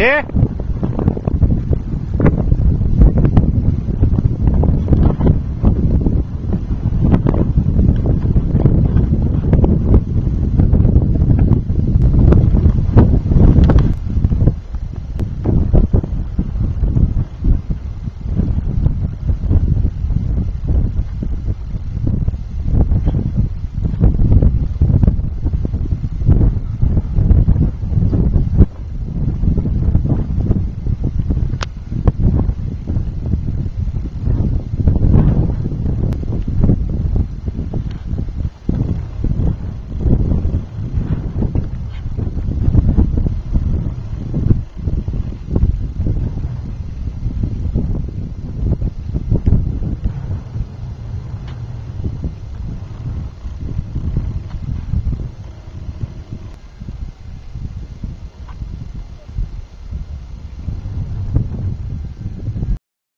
停。